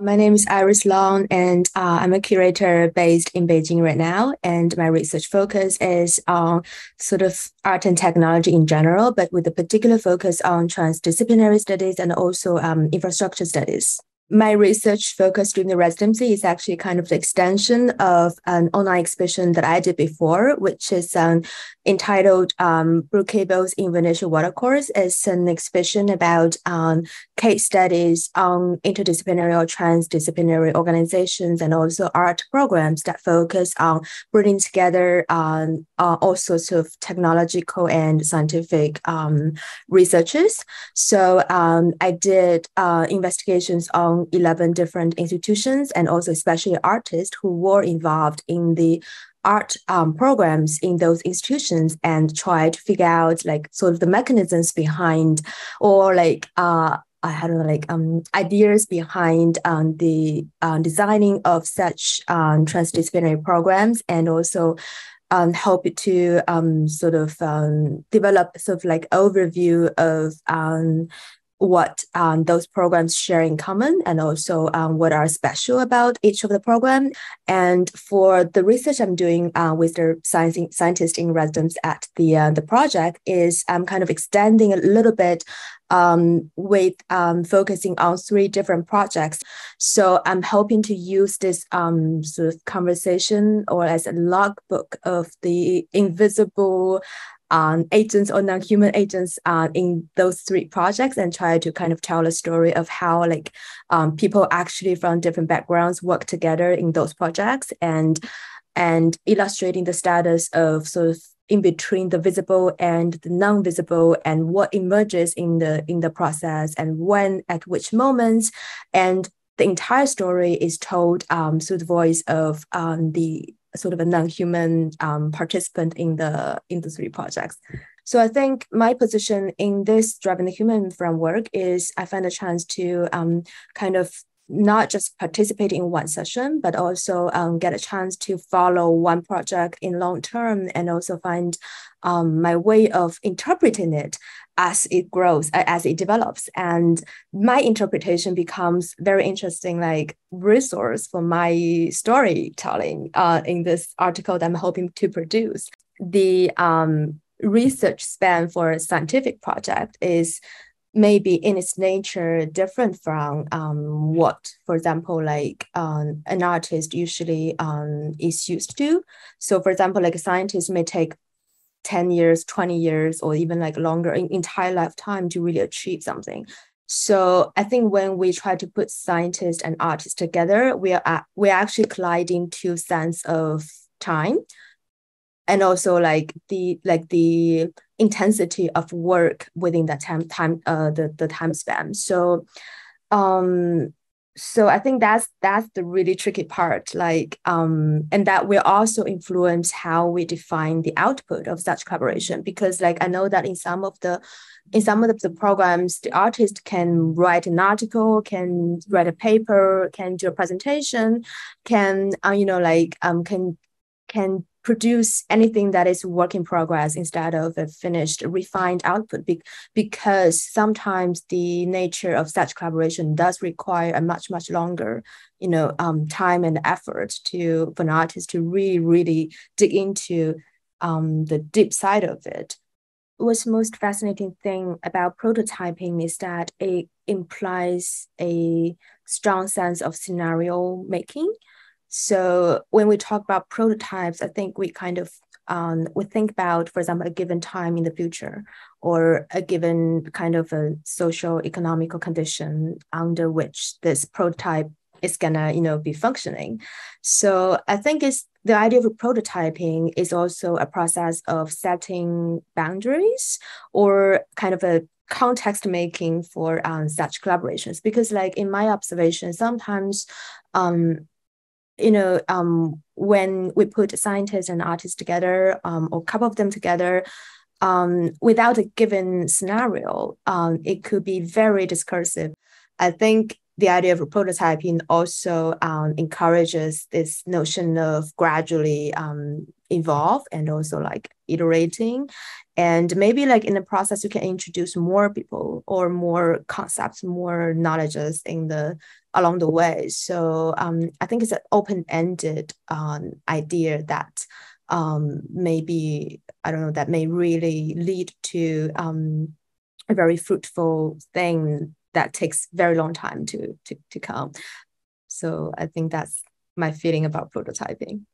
My name is Iris Long, and uh, I'm a curator based in Beijing right now. And my research focus is on sort of art and technology in general, but with a particular focus on transdisciplinary studies and also um, infrastructure studies my research focus during the residency is actually kind of the extension of an online exhibition that I did before, which is um, entitled um, Brookable's in Venetian Watercourse. It's an exhibition about um, case studies on interdisciplinary or transdisciplinary organizations and also art programs that focus on bringing together um, uh, all sorts of technological and scientific um, researches. So um, I did uh, investigations on 11 different institutions and also especially artists who were involved in the art um, programs in those institutions and try to figure out like sort of the mechanisms behind or like uh, I don't know, like um, ideas behind um, the uh, designing of such um, transdisciplinary programs and also um, help to um, sort of um, develop sort of like overview of um, what um, those programs share in common and also um, what are special about each of the program. And for the research I'm doing uh, with the science scientist in residence at the uh, the project is I'm kind of extending a little bit um, with um, focusing on three different projects. So I'm hoping to use this um, sort of conversation or as a logbook of the invisible um, agents or non-human agents uh, in those three projects and try to kind of tell a story of how like um, people actually from different backgrounds work together in those projects and and illustrating the status of sort of in between the visible and the non-visible and what emerges in the in the process and when at which moments. And the entire story is told um, through the voice of um, the sort of a non-human um, participant in the in the three projects. So I think my position in this driving the human framework is I find a chance to um, kind of not just participate in one session, but also um, get a chance to follow one project in long term and also find um, my way of interpreting it as it grows, as it develops. And my interpretation becomes very interesting, like resource for my storytelling uh, in this article that I'm hoping to produce. The um, research span for a scientific project is maybe in its nature different from um, what, for example, like um, an artist usually um, is used to. So, for example, like a scientist may take 10 years, 20 years, or even like longer entire lifetime to really achieve something. So I think when we try to put scientists and artists together, we are we're actually colliding two sense of time and also like the like the intensity of work within that time time uh the, the time span. So um so i think that's that's the really tricky part like um and that will also influence how we define the output of such collaboration. Because like i know that in some of the in some of the programs the artist can write an article can write a paper can do a presentation can uh, you know like um can can produce anything that is work in progress instead of a finished refined output be- because sometimes the nature of such collaboration does require a much much longer you know um, time and effort to for an artist to really really dig into um, the deep side of it. What's most fascinating thing about prototyping is that it implies a strong sense of scenario making so when we talk about prototypes, I think we kind of um, we think about, for example, a given time in the future or a given kind of a social economical condition under which this prototype is gonna, you know, be functioning. So I think it's the idea of prototyping is also a process of setting boundaries or kind of a context making for um, such collaborations because like in my observation sometimes um, you know, um, when we put scientists and artists together, um, or a couple of them together, um, without a given scenario, um, it could be very discursive. I think the idea of prototyping also um, encourages this notion of gradually um, evolve and also like iterating. And maybe like in the process you can introduce more people or more concepts more knowledges in the along the way. So um, i think it's an open-ended um, idea that um, maybe i don't know that may really lead to um, a very fruitful thing that takes very long time to to, to come. So i think that's my feeling about prototyping